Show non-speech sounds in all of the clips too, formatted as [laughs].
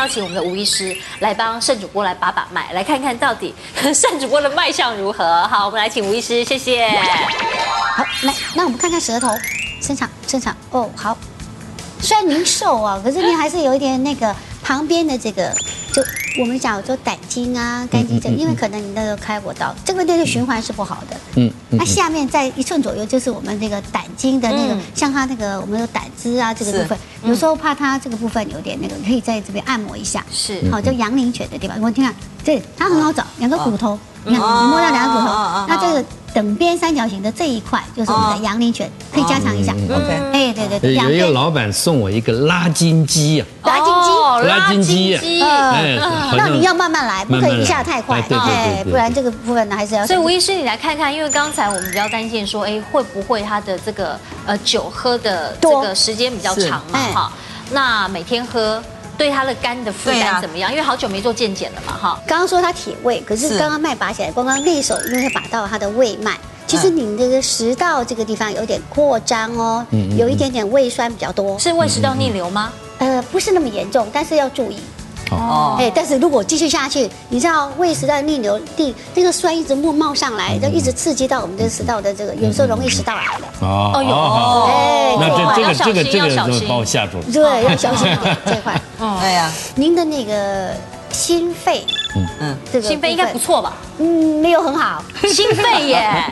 邀请我们的吴医师来帮盛主播来把把脉，来看看到底 [laughs] 盛主播的脉象如何。好，我们来请吴医师，谢谢。好，来，那我们看看舌头，正常，正常。哦，好。虽然您瘦啊，可是您还是有一点那个旁边的这个，就我们讲说胆经啊、肝经这，因为可能你那时候开过刀，这个那个循环是不好的。嗯。那下面在一寸左右就是我们那个胆经的那个，像它那个我们的胆汁啊这个部分，有时候怕它这个部分有点那个，可以在这边按摩一下。是。好，就阳陵泉的地方，我听看，对，它很好找，两个骨头，你看你摸到两个骨头，那这个。等边三角形的这一块就是我们的阳陵泉，可以加强一下。OK，哎，对对对。有一个老板送我一个拉筋机啊，拉筋机，拉筋机。哎，那你要慢慢来，不可以一下太快，哎，不然这个部分呢还是要。所以吴医师，你来看看，因为刚才我们比较担心说，哎，会不会他的这个呃酒喝的这个时间比较长嘛？哈，那每天喝。对他的肝的负担怎么样？因为好久没做健检了嘛，哈。刚刚说他铁胃，可是刚刚脉拔起来，刚刚那手因为拔到他的胃脉，其实你这个食道这个地方有点扩张哦，有一点点胃酸比较多，是胃食道逆流吗？呃，不是那么严重，但是要注意。哦，哎，但是如果继续下去，你知道胃食道逆流，地这个酸一直冒冒上来，就一直刺激到我们的食道的这个，有时候容易食道癌的。哦，哦哟，哎，那这这个这个这个就把我吓住了。对，要小心这块。哦，[laughs] 哎呀，您的那个心肺，嗯嗯，这个心肺应该不错吧？嗯，没有很好。[laughs] 心肺耶，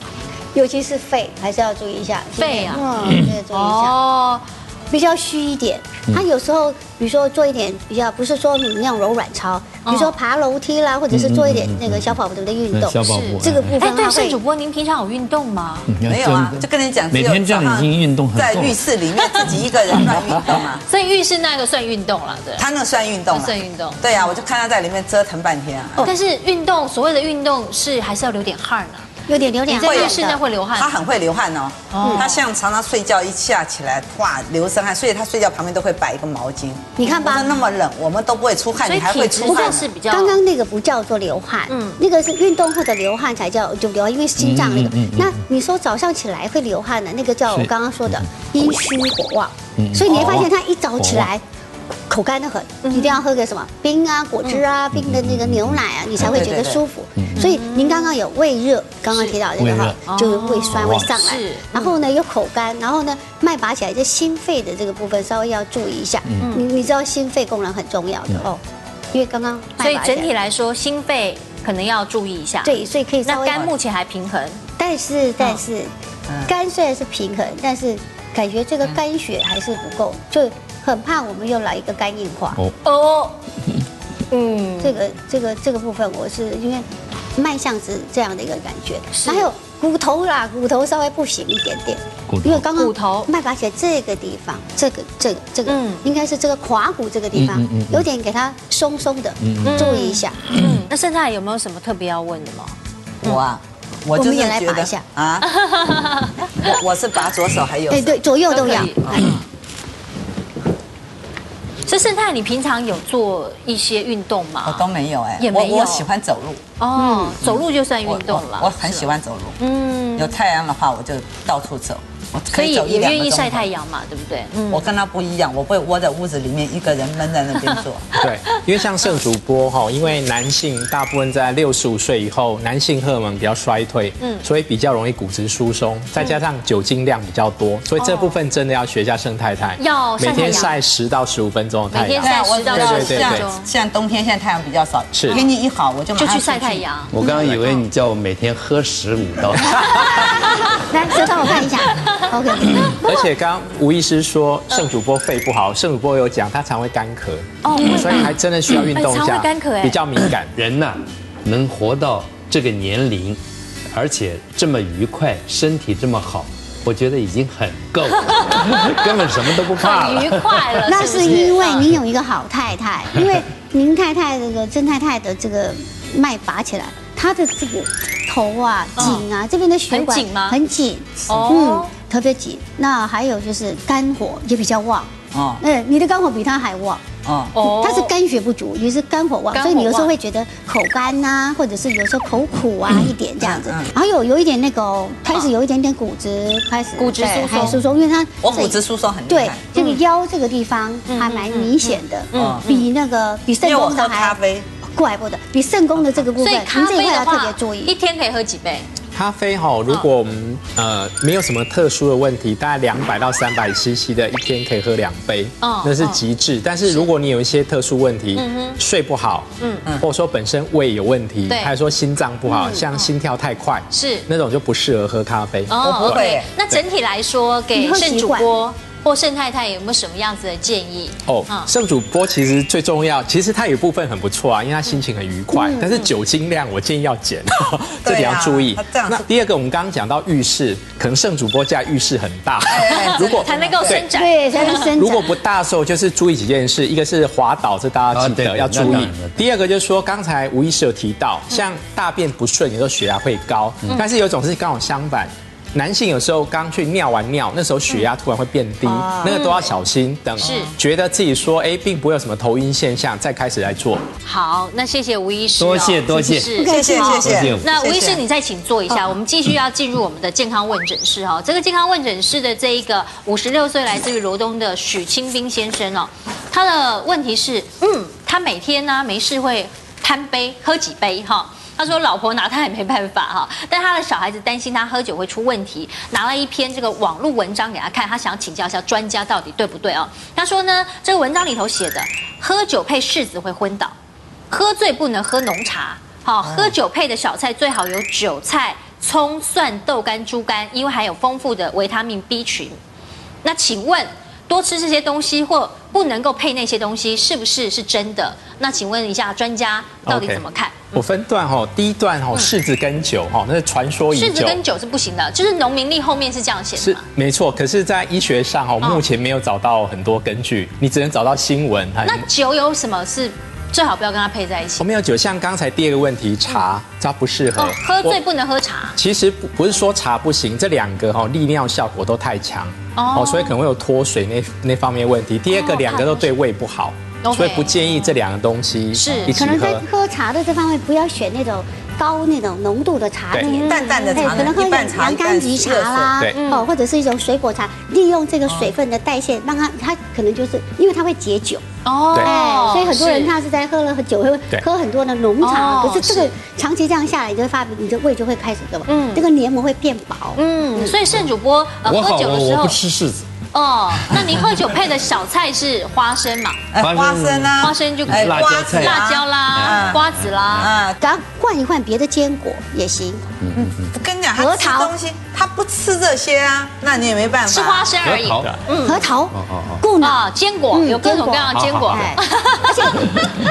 [laughs] 尤其是肺，还是要注意一下。肺啊，嗯，要注意一下。哦。比较虚一点，他有时候，比如说做一点比较，不是说你那种柔软操，比如说爬楼梯啦，或者是做一点那个小跑步的运动，是这个部分。哎，对，盛主播，您平常有运动吗？没有啊，就跟你讲，每天这样已经运动很在浴室里面自己一个人乱运动啊。[laughs] 所以浴室那个算运动了，对。他那算运动，算运动。对呀，我就看他在里面折腾半天啊。但是运动，所谓的运动是还是要流点汗呢。有点流点汗，在室内会流汗。他很会流汗哦。哦。他像常常睡觉一下起来，哇，流身汗，所以他睡觉旁边都会摆一个毛巾。你看吧，那么冷，我们都不会出汗，你还会出汗。是比较。刚刚那个不叫做流汗，嗯，那个是运动后的流汗才叫就流汗，因为心脏那个。那你说早上起来会流汗的那个叫我刚刚说的阴虚火旺，所以你会发现他一早起来。口干的很，一定要喝个什么冰啊、果汁啊、冰的那个牛奶啊，你才会觉得舒服。所以您刚刚有胃热，刚刚提到这个哈，就是胃酸会上来。然后呢有口干，然后呢脉拔起来，这心肺的这个部分稍微要注意一下。你你知道心肺功能很重要的哦，因为刚刚所以整体来说心肺可能要注意一下。对，所以可以。那肝目前还平衡，但是但是肝虽然是平衡，但是感觉这个肝血还是不够，就。很怕我们又来一个肝硬化哦。哦，[laughs] 嗯，这个这个这个部分我是因为脉象是这样的一个感觉，还有骨头啦，骨头稍微不行一点点，因为刚刚骨头。脉拔起来这个地方，这个这个这个，嗯，应该是这个胯骨这个地方有点给它松松的，注意一下。嗯，那现在有没有什么特别要问的吗？我啊，我就是觉得啊，我我是拔左手还有，对对，左右都要。这盛泰，你平常有做一些运动吗？我都没有哎，也没有。我喜欢走路哦，走路就算运动了。我很喜欢走路，嗯，有太阳的话我就到处走。可以也愿意晒太阳嘛，对不对？嗯，我跟他不一样，我不会窝在屋子里面一个人闷在那边做。[laughs] 对，[laughs] 因为像盛主播哈，因为男性大部分在六十五岁以后，男性荷尔蒙比较衰退，嗯，所以比较容易骨质疏松，再加上酒精量比较多，所以这部分真的要学一下盛太太，要每天晒十到十五分钟的太阳。每天晒十到十五分钟。像冬天现在太阳比较少，是天气一好我就就去晒太阳。我刚刚以为你叫我每天喝十五刀。来，舌头我看一下，OK。而且刚刚吴医师说盛主播肺不好，盛主播有讲他常会干咳，哦，所以还真的需要运动一下，干咳比较敏感。人呐，能活到这个年龄，而且这么愉快，身体这么好，我觉得已经很够了，[laughs] 根本什么都不怕了。愉快了，那是因为您有一个好太太，因为您太太这个曾太太的这个脉拔起来，她的这个头啊颈啊这边的血管很紧吗？很紧，哦。特别紧，那还有就是肝火也比较旺。哦。嗯，你的肝火比他还旺，哦，它是肝血不足，也是肝火旺，所以你有时候会觉得口干呐，或者是有时候口苦啊一点这样子，然后有有一点那个开始有一点点骨质开始骨质疏松，因为它我骨质疏松很对，这个腰这个地方还蛮明显的，嗯，比那个比肾功能还怪不得，比肾功的这个部分，所以咖啡要特别注意，一天可以喝几杯？咖啡哈，如果我们呃没有什么特殊的问题，大概两百到三百 CC 的一天可以喝两杯，那是极致。但是如果你有一些特殊问题，睡不好，嗯嗯，或者说本身胃有问题，还是说心脏不好，像心跳太快，是那种就不适合喝咖啡。哦，对。那整体来说，给肾主播。或盛太太有没有什么样子的建议？哦，盛主播其实最重要，其实他有部分很不错啊，因为他心情很愉快。但是酒精量我建议要减，[laughs] 这点要注意。那第二个，我们刚刚讲到浴室，可能盛主播家浴室很大，[laughs] 如果才能够伸展，对，才能伸展。如果不大的时候，就是注意几件事，一个是滑倒，这大家记得要注意。第二个就是说，刚才吴医师有提到，像大便不顺，有时候血压会高，但是有种是刚好相反。男性有时候刚去尿完尿，那时候血压突然会变低，那个都要小心。等是觉得自己说哎，并不会有什么头晕现象，再开始来做。好，那谢谢吴医师，多谢多谢，谢谢谢谢。那吴医师，你再请坐一下，我们继续要进入我们的健康问诊室哈。这个健康问诊室的这一个五十六岁来自于罗东的许清兵先生哦，他的问题是，嗯，他每天呢没事会贪杯喝几杯哈。他说：“老婆拿他也没办法哈，但他的小孩子担心他喝酒会出问题，拿了一篇这个网络文章给他看，他想请教一下专家到底对不对哦。他说呢，这个文章里头写的，喝酒配柿子会昏倒，喝醉不能喝浓茶，好，喝酒配的小菜最好有韭菜、葱、蒜、豆干、猪肝，因为含有丰富的维他命 B 群。那请问？”多吃这些东西，或不能够配那些东西，是不是是真的？那请问一下专家到底怎么看？我分段哈，第一段哈，柿子跟酒哈，那是传说已久。柿子跟酒是不行的，就是农民历后面是这样写的。是没错，可是，在医学上哈，目前没有找到很多根据，你只能找到新闻。那酒有什么是？最好不要跟它配在一起。我们有酒，像刚才第二个问题，茶它不适合。喝醉不能喝茶。其实不不是说茶不行，这两个哈利尿效果都太强哦，所以可能会有脱水那那方面问题。第二个两个都对胃不好，所以不建议这两个东西是可能在喝茶的这方面不要选那种。高那种浓度的茶，淡淡的茶，可能喝洋甘菊茶啦，哦，或者是一种水果茶，利用这个水分的代谢，让它它可能就是因为它会解酒。哦，所以很多人他是在喝了酒会喝很多的浓茶，可是这个长期这样下来，你就会发你的胃就会开始什么，嗯，这个黏膜会变薄，嗯，所以肾主播喝酒的时候不吃柿子。哦，那您喝酒配的小菜是花生嘛？花生。啊，花生就可以，辣椒菜、辣椒啦，瓜子啦，啊，给它换一换别的坚果也行。嗯嗯嗯，核桃东西。他不吃这些啊，那你也没办法。吃花生而已。嗯，核桃、固脑、坚果，有各种各样的坚果。而且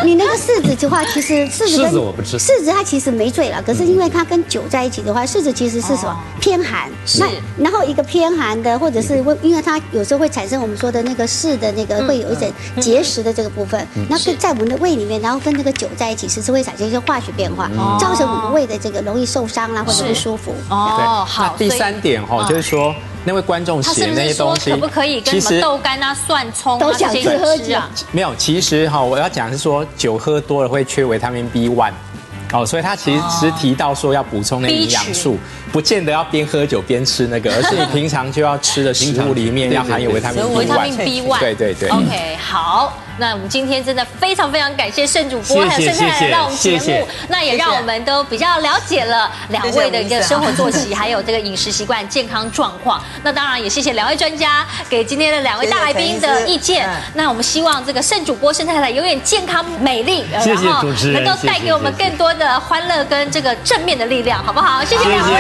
你那个柿子的话，其实 [laughs] 柿子柿子我不吃。柿子它其实没醉了，可是因为它跟酒在一起的话，柿子其实是什么偏寒。是。然后一个偏寒的，或者是为因为它有时候会产生我们说的那个柿的那个会有一点结石的这个部分，那跟在我们的胃里面，然后跟那个酒在一起，其实会产生一些化学变化，造成我们胃的这个容易受伤啦，或者不舒服。哦，好。第三点哈，就是说那位观众写那些东西，可不可以跟什么豆干啊、蒜葱都想去喝酒？没有，其实哈，我要讲是说酒喝多了会缺维他命 B one，哦，所以他其实只提到说要补充那营养素。不见得要边喝酒边吃那个，而是你平常就要吃的食物里面 [laughs] 要含有维他命 B 维他命 B one。对对对。OK，好，那我们今天真的非常非常感谢盛主播还有盛太来到我们节目，那也让我们都比较了解了两位的一个生活作息，[laughs] 还有这个饮食习惯、健康状况。那当然也谢谢两位专家给今天的两位大来宾的意见。那我们希望这个盛主播、盛太太永远健康美丽，然后能够带给我们更多的欢乐跟这个正面的力量，好不好？谢谢两位。